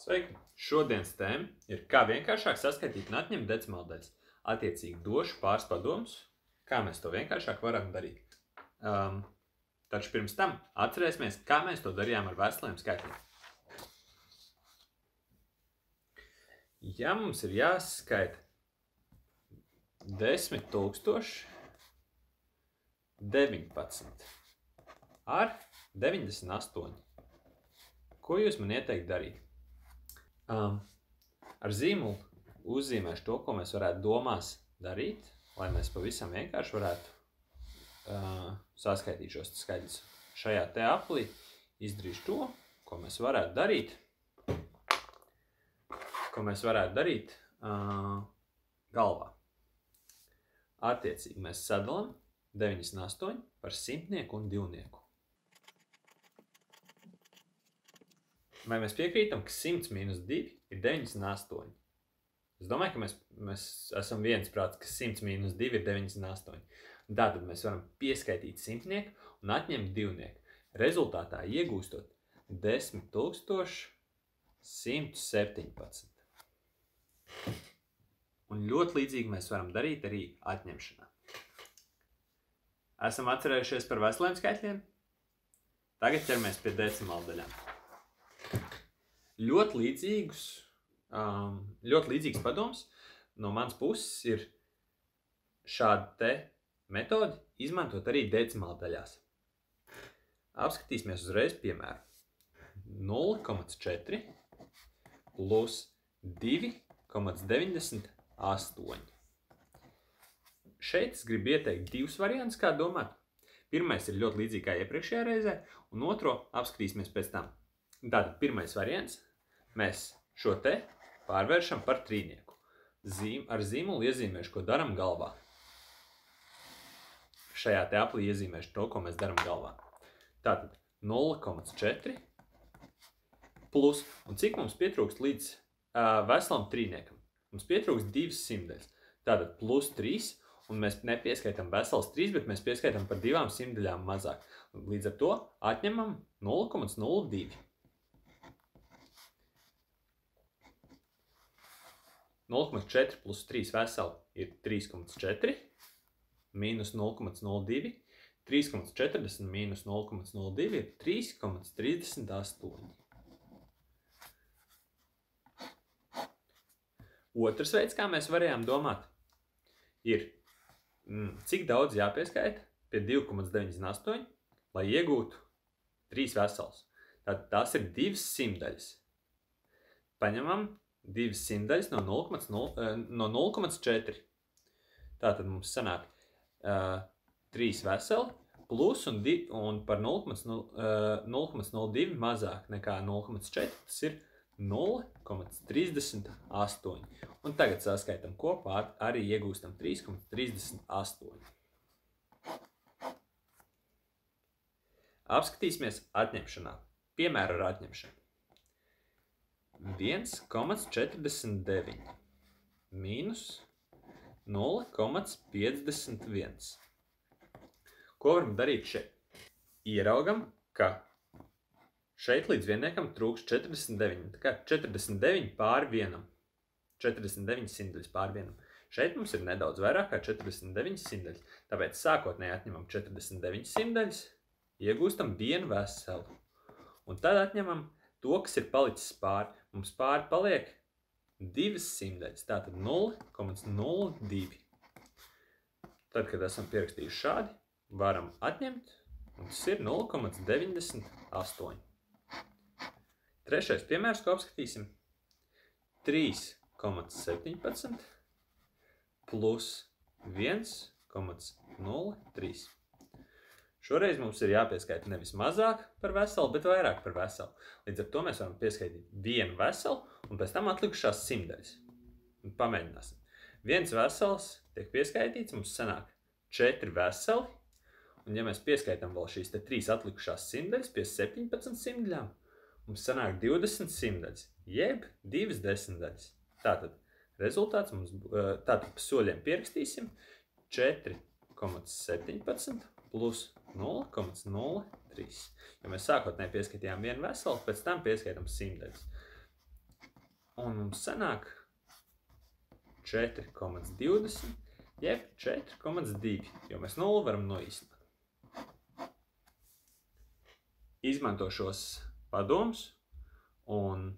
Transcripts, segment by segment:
Sveiki! Šodienas tēma ir, kā vienkāršāk saskaitīt un atņemt decimāldaļas. Attiecīgi došu pāris padomus, kā mēs to vienkāršāk varam darīt. Um, taču pirms tam atcerēsimies, kā mēs to darījām ar veseliem skaitļiem. Ja mums ir jāskaita 10 tūkstoši 19 ar 98, ko jūs man ieteikt darīt? Um, ar zīmolu uzzīmēšu to, ko mēs varētu domās darīt, lai mēs pavisam vienkārši varētu uh, saskaitīt šos skaidrus. Šajā te aplī izdarīšu to, ko mēs varētu darīt, ko mēs varētu darīt uh, galvā. Attiecīgi mēs sadalām 98 par simtnieku un divnieku. Vai mēs piekrītam, ka 100 mīnus 2 ir 98? Es domāju, ka mēs, mēs esam viensprāts, ka 100 mīnus 2 ir 98. Un tātad mēs varam pieskaitīt simtnieku un atņemt divnieku. Rezultātā iegūstot 10,117. Un ļoti līdzīgi mēs varam darīt arī atņemšanā. Esam atcerējušies par veseliem skaitļiem? Tagad ķeramies pie decimāla daļām ļoti līdzīgus, um, ļoti līdzīgs padoms no manas puses ir šāda te metode izmantot arī decimāla daļās. Apskatīsimies uzreiz piemēru. 0,4 plus 2,98. Šeit es gribu ieteikt divus variantus, kā domāt. Pirmais ir ļoti līdzīgi kā iepriekšējā reizē, un otro apskatīsimies pēc tam. Tātad pirmais variants mēs šo te pārvēršam par trīnieku. Zīm, ar zīmolu iezīmēšu, ko daram galvā. Šajā te aplī iezīmēšu to, ko mēs daram galvā. Tātad 0,4 plus, un cik mums pietrūkst līdz uh, veselam trīniekam? Mums pietrūkst divas simtdaļas. Tātad plus 3, un mēs nepieskaitām vesels 3, bet mēs pieskaitām par divām simtdaļām mazāk. Līdz ar to atņemam 0,02. 0,4 plus 3 veseli ir 3,4 mīnus 0,02. 3,40 mīnus 0,02 ir 3,38. Otrs veids, kā mēs varējām domāt, ir, mm, cik daudz jāpieskaita pie 2,98, lai iegūtu 3 vesels. Tad tās ir divas simtaļas. Paņemam divas simtaļas no 0,4. Tātad mums sanāk uh, 3 veseli plus un, di, un par 0,02 uh, mazāk nekā 0,4. Tas ir 0,38. Un tagad saskaitam kopā, arī iegūstam 3,38. Apskatīsimies atņemšanā. Piemēra ar atņemšanu. 1,49 mīnus 0,51. Ko varam darīt šeit? Ieraugam, ka šeit līdz vienniekam trūks 49. Tā kā 49 pār vienam. 49 simtaļas pār vienam. Šeit mums ir nedaudz vairāk kā 49 simtaļas. Tāpēc sākotnēji atņemam 49 simtaļas, iegūstam vienu veselu. Un tad atņemam to, kas ir palicis pāri. Mums pāri paliek divas simtaļas, tātad 0,02. Tad, kad esam pierakstījuši šādi, varam atņemt, un tas ir 0,98. Trešais piemērs, ko apskatīsim, 3,17 plus 1,03. Šoreiz mums ir jāpieskaita nevis mazāk par veselu, bet vairāk par veselu. Līdz ar to mēs varam pieskaitīt vienu veselu un pēc tam atlikušās simtdaļas. Un pamēģināsim. Viens vesels tiek pieskaitīts, mums sanāk četri veseli. Un ja mēs pieskaitām vēl šīs te trīs atlikušās simtdaļas pie 17 simtdaļām, mums sanāk 20 simtdaļas, jeb divas desmitdaļas. Tātad rezultāts mums, tātad pa soļiem pierakstīsim 4,17 plus 0,03. Jo mēs sākotnēji pieskaitījām vienu veselu, pēc tam pieskaitām simtdaļas. Un mums sanāk 4,20 jeb 4,2, jo mēs nulli varam noīsināt. Izmanto šos padomus un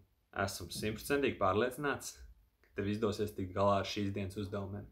esam simtprocentīgi pārliecināts, ka tev izdosies tikt galā ar šīs dienas uzdevumiem.